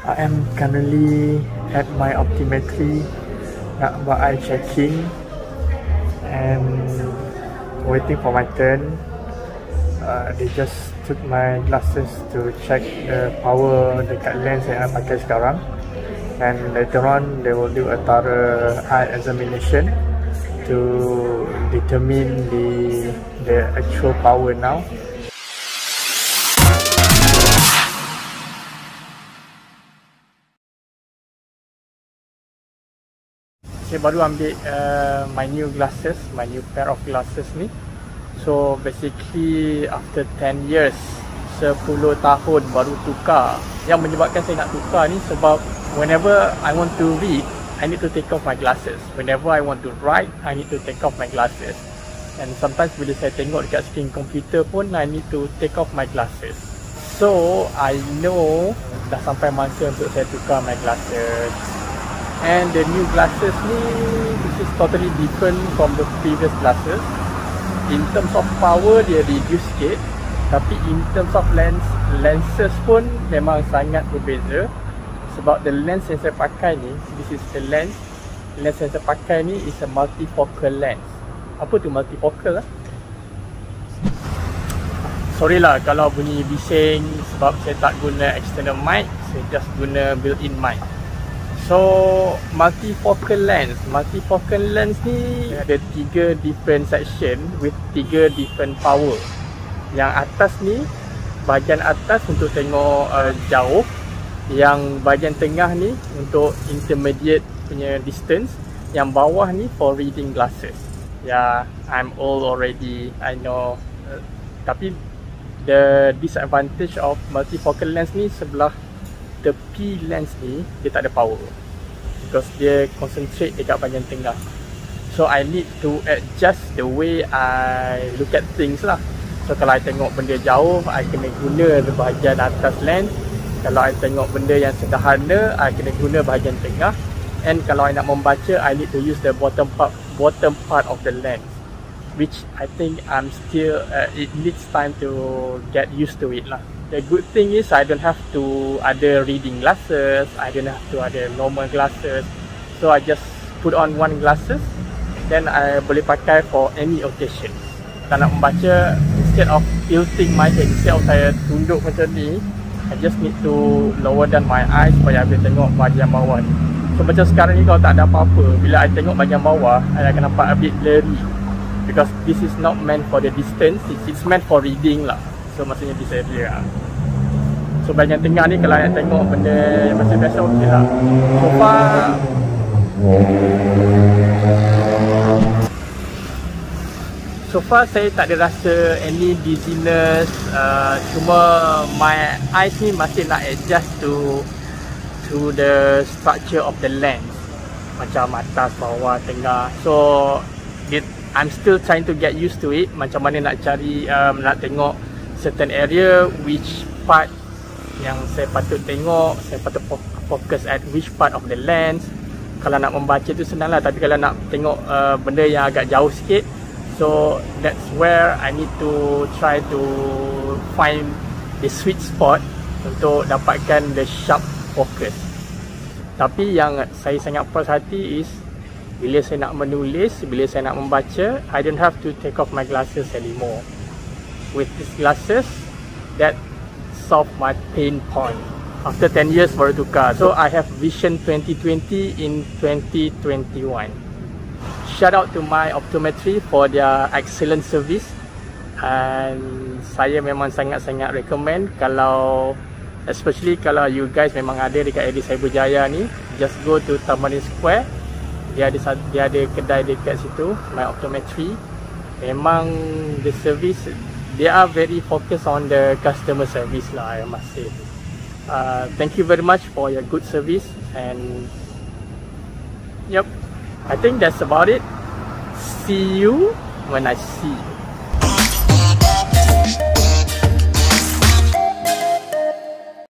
I am currently at my optometry nak buat eye checking and waiting for my turn. Uh, they just took my glasses to check the power dekat lens yang I pakai sekarang and later on they will do a thorough eye examination to determine the the actual power now saya baru ambil uh, my new glasses, my new pair of glasses ni. So basically after 10 years, 10 tahun baru tukar. Yang menyebabkan saya nak tukar ni sebab whenever I want to read, I need to take off my glasses. Whenever I want to write, I need to take off my glasses. And sometimes bila saya tengok dekat screen komputer pun, I need to take off my glasses. So, I know dah sampai masa untuk saya tukar my glasses. And the new glasses ni This is totally different from the previous glasses. In terms of power dia reduce sikit. Tapi in terms of lens Lenses pun memang sangat berbeza. Sebab the lens yang saya pakai ni This is the lens. Lens yang saya pakai ni is a multifocal lens. Apa tu multifocal lah Sorry lah kalau bunyi bising Sebab saya tak guna external mic Saya just guna built-in mic So multifocal lens, multifocal lens ni ada tiga different section with tiga different power. Yang atas ni bahagian atas untuk tengok uh, jauh, yang bahagian tengah ni untuk intermediate punya distance, yang bawah ni for reading glasses. Yeah, I'm old already. I know. Uh, tapi the disadvantage of multifocal lens ni sebelah tepi lens ni dia tak ada power. Because dia concentrate dekat bahagian tengah. So I need to adjust the way I look at things lah. So kalau I tengok benda jauh I kena guna bahagian atas lens. Kalau I tengok benda yang sederhana I kena guna bahagian tengah. And kalau I nak membaca I need to use the bottom part bottom part of the lens which I think I'm still uh, it needs time to get used to it lah the good thing is I don't have to ada reading glasses I don't have to ada normal glasses. So I just put on one glasses then I boleh pakai for any occasion. Tak nak membaca instead of tilting my head instead of saya tunduk macam ni I just need to lower down my eyes supaya I boleh tengok bahagian bawah ni. So macam sekarang ni kalau tak ada apa-apa bila I tengok bahagian bawah I akan nampak a bit blurry. Because this is not meant for the distance it's meant for reading lah So maksudnya disable lah So bahagian tengah ni kalau nak tengok benda yang macam biasa okey lah. So far So far saya tak ada rasa any dizziness uh, Cuma my eyes ni masih nak adjust to To the structure of the lens. Macam atas, bawah, tengah. So it, I'm still trying to get used to it. Macam mana nak cari, um, nak tengok certain area which part yang saya patut tengok saya patut fokus at which part of the lens. Kalau nak membaca tu senang lah tapi kalau nak tengok uh, benda yang agak jauh sikit so that's where I need to try to find the sweet spot untuk dapatkan the sharp focus. Tapi yang saya sangat puas hati is bila saya nak menulis, bila saya nak membaca I don't have to take off my glasses anymore with these glasses that solve my pain point. After 10 years baru tukar. So I have vision 2020 in 2021 shout out to my optometry for their excellent service. And saya memang sangat-sangat recommend kalau especially kalau you guys memang ada dekat Edi Cyberjaya ni just go to Taman Square. Dia ada dia ada kedai dekat situ my optometry. Memang the service they are very focused on the customer service lah I must say. Uh, thank you very much for your good service and yep I think that's about it. See you when I see you